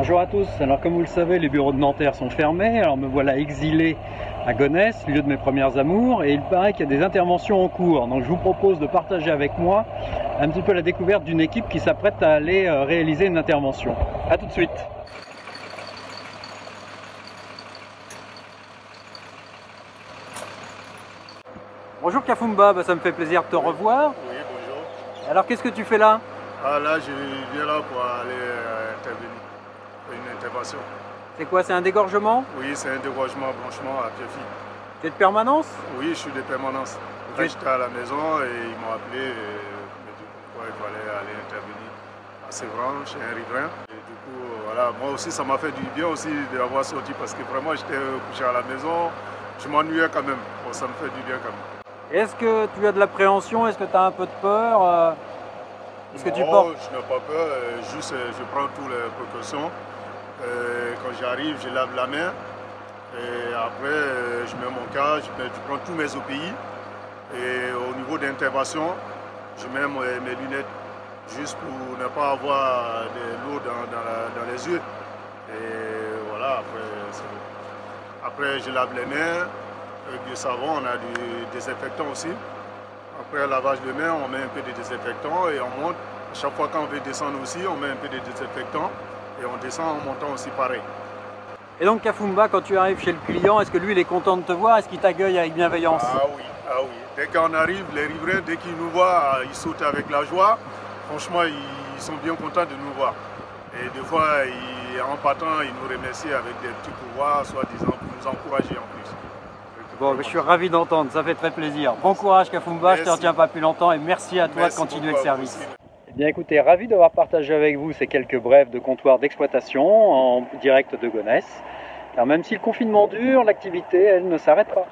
Bonjour à tous, alors comme vous le savez les bureaux de Nanterre sont fermés, alors me voilà exilé à Gonesse, lieu de mes premières amours, et il paraît qu'il y a des interventions en cours, donc je vous propose de partager avec moi un petit peu la découverte d'une équipe qui s'apprête à aller euh, réaliser une intervention. A tout de suite Bonjour Kafumba, bah, ça me fait plaisir de te revoir. Oui, bonjour. Alors qu'est-ce que tu fais là? Ah là, je viens là pour aller euh, intervenir. Une intervention. C'est quoi, c'est un dégorgement? Oui, c'est un dégorgement blanchiment à Piefi. T'es de permanence? Oui, je suis de permanence. Là, j'étais à la maison et ils m'ont appelé et me dit pourquoi il fallait aller intervenir à Sévran, chez un riverain. Et du coup, voilà, moi aussi, ça m'a fait du bien aussi d'avoir sorti parce que vraiment, j'étais couché à la maison. Je m'ennuyais quand même. Bon, ça me fait du bien quand même. Est-ce que tu as de l'appréhension? Est-ce que tu as un peu de peur euh, Est-ce que tu portes je n'ai pas peur, euh, juste euh, je prends toutes les précautions. Euh, quand j'arrive, je lave la main. Et après, euh, je mets mon casque, je, prends tous mes OPI. Et au niveau d'intervention, je mets mes lunettes juste pour ne pas avoir de l'eau dans, les yeux. Et voilà, après. Après, je lave les mains avec du savon, on a du désinfectant aussi. Après lavage de main, on met un peu de désinfectant et on monte. Chaque fois qu'on veut descendre aussi, on met un peu de désinfectant et on descend en montant aussi pareil. Et donc Kafumba, quand tu arrives chez le client, est-ce que lui il est content de te voir? Est-ce qu'il t'accueille avec bienveillance? Ah oui, ah oui. Dès qu'on arrive, les riverains, dès qu'ils nous voient, ah, ils sautent avec la joie. Franchement, ils sont bien contents de nous voir. Et des fois, ils- en partant, ils nous remercient avec des petits pouvoirs, soi-disant, pour nous encourager en plus. Bon, je suis ravi d'entendre, ça fait très plaisir. Bon courage Kafumba, je te Merci. retiens pas plus longtemps et merci à toi Merci de continuer le service. aussi. Bien écoutez, ravi d'avoir partagé avec vous ces quelques brèves de comptoir d'exploitation en direct de Gonesse. Car même si le confinement dure, l'activité, elle ne s'arrête pas.